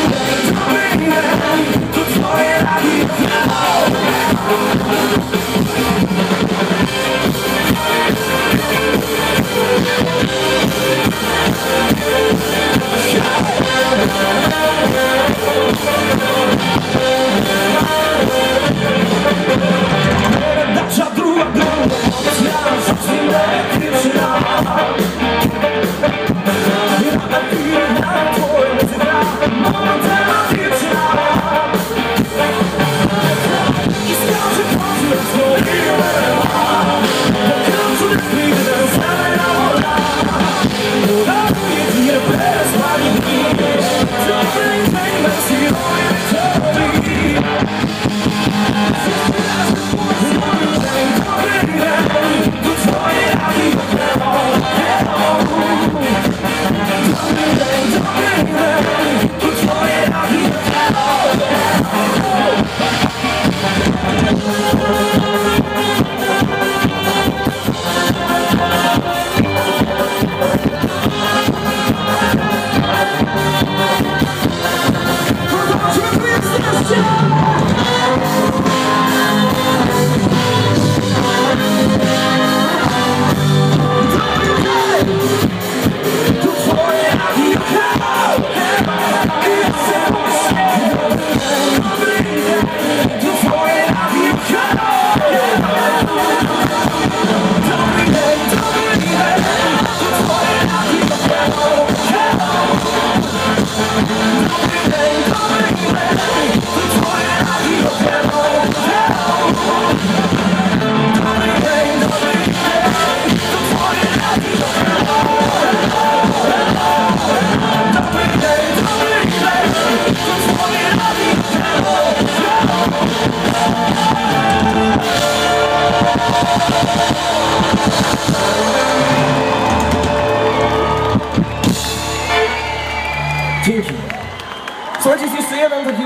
Baby, Dzięki. Słuchajcie, jest jeszcze jeden taki